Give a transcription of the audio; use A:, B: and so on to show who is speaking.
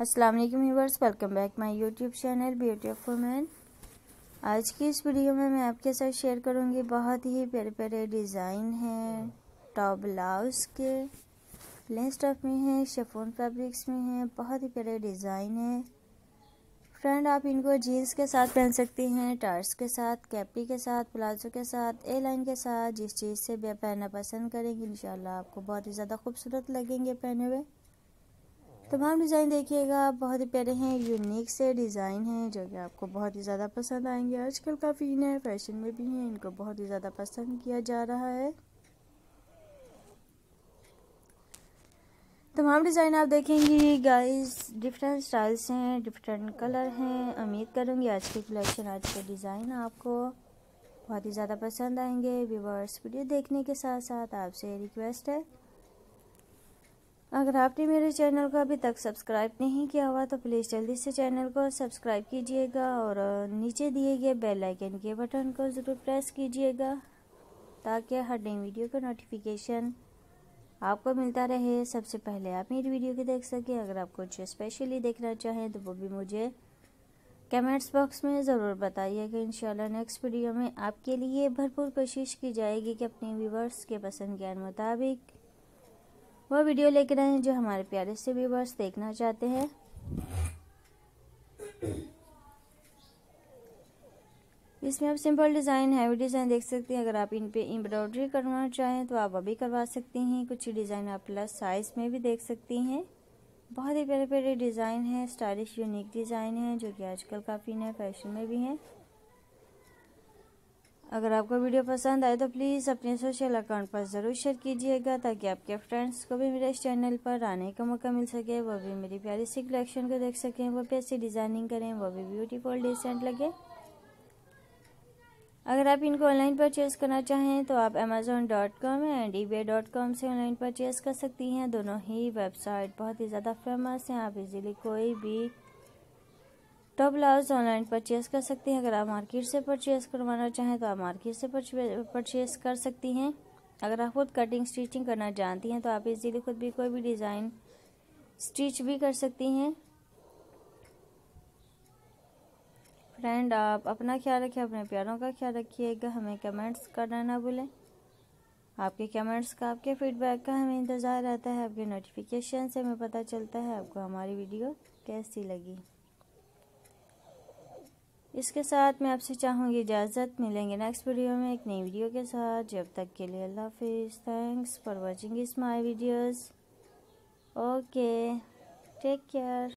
A: अस्सलाम वालेकुम viewers welcome back my YouTube channel beauty of women आज की इस वीडियो में मैं आपके साथ शेयर करूँगी बहुत ही प्यारे प्यारे डिज़ाइन हैं टॉप ब्लाउज के प्लेन स्टफ़ में हैं शेफोन फैब्रिक्स में हैं, बहुत ही प्यारे डिज़ाइन हैं। फ्रेंड आप इनको जीन्स के साथ पहन सकती हैं टार्स के साथ कैपरी के साथ प्लाजो के साथ ए लाइन के साथ, जिस चीज़ से भी पहनना पसंद करेंगे, इंशाल्लाह आपको बहुत ही ज़्यादा खूबसूरत लगेंगे पहने हुए। तमाम डिज़ाइन देखिएगा, बहुत ही प्यारे हैं, यूनिक से डिज़ाइन हैं, जो कि आपको बहुत ही ज़्यादा पसंद आएँगे। आजकल काफ़ी इन फ़ैशन में भी हैं, इनको बहुत ही ज़्यादा पसंद किया जा रहा है। तमाम डिज़ाइन आप देखेंगी गाइस डिफरेंट स्टाइल्स हैं डिफरेंट कलर हैं, उम्मीद करूँगी आज की कलेक्शन आज के डिज़ाइन आपको बहुत ही ज़्यादा पसंद आएँगे। व्यूवर्स वीडियो देखने के साथ साथ आपसे रिक्वेस्ट है अगर आपने मेरे चैनल को अभी तक सब्सक्राइब नहीं किया हुआ तो प्लीज़ जल्दी से चैनल को सब्सक्राइब कीजिएगा और नीचे दिए गए बेल आइकन के बटन को ज़रूर प्रेस कीजिएगा, ताकि हर नई वीडियो का नोटिफिकेशन आपको मिलता रहे। सबसे पहले आप मेरी वीडियो को देख सकें। अगर आप कुछ स्पेशली देखना चाहें तो वो भी मुझे कमेंट्स बॉक्स में ज़रूर बताइएगा। इंशाल्लाह नेक्स्ट वीडियो में आपके लिए भरपूर कोशिश की जाएगी कि अपने व्यूवर्स के पसंद के मुताबिक वह वीडियो लेकर आए जो हमारे प्यारे से व्यूवर्स देखना चाहते हैं। इसमें आप सिंपल डिज़ाइन हैवी डिज़ाइन देख सकते हैं। अगर आप इन पे एम्ब्रॉयडरी करवाना चाहें तो आप अभी करवा सकती हैं। कुछ डिज़ाइन आप प्लस साइज़ में भी देख सकती हैं। बहुत ही प्यारे प्यारे डिज़ाइन हैं। स्टाइलिश यूनिक डिज़ाइन हैं जो कि आजकल काफ़ी नए फ़ैशन में भी हैं। अगर आपको वीडियो पसंद आए तो प्लीज़ अपने सोशल अकाउंट पर ज़रूर शेयर कीजिएगा ताकि आपके फ्रेंड्स को भी मेरे इस चैनल पर आने का मौका मिल सके। वो भी मेरी प्यारी सी कलेक्शन को देख सकें, वो भी ऐसी डिज़ाइनिंग करें, वो भी ब्यूटीफुल डिसेंट लगे। अगर आप इनको ऑनलाइन परचेज़ करना चाहें तो आप Amazon dot com and e dot com से ऑनलाइन परचेज़ कर सकती हैं। दोनों ही वेबसाइट बहुत ही ज़्यादा फ़ेमस हैं, आप इजीली कोई भी टॉप ब्लाउज ऑनलाइन परचेज कर सकती हैं। अगर आप मार्केट से परचेज करवाना चाहें तो आप मार्केट से परचेज कर सकती हैं। अगर आप खुद कटिंग स्टिचिंग करना जानती हैं तो आप इजीली खुद भी कोई भी डिज़ाइन स्टिच भी कर सकती हैं। फ्रेंड आप अपना ख्याल रखें, अपने प्यारों का ख्याल रखिएगा। हमें कमेंट्स करना ना भूलें। आपके कमेंट्स का, आपके फीडबैक का हमें इंतज़ार रहता है। आपके नोटिफिकेशन से हमें पता चलता है आपको हमारी वीडियो कैसी लगी। इसके साथ मैं आपसे चाहूँगी इजाज़त। मिलेंगे नेक्स्ट वीडियो में एक नई वीडियो के साथ। जब तक के लिए अल्लाह हाफिज़। थैंक्स फॉर वॉचिंग इस my videos okay take care